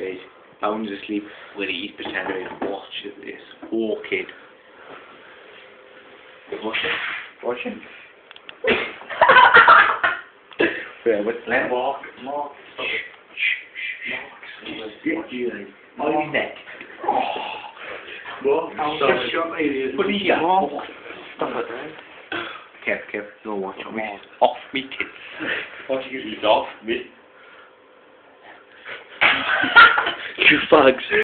Guys, Bowden's asleep with he's pretending to watch this poor kid. Watching? Watching? yeah, what's that? Mark, Mark, Get you like, on his neck. Mark, I'll sorry. just shut my ears. What is that? Mark. Stop it, right? Kev, Kev, no watch on me. Off me, kid. Why don't you off, mate? You fags.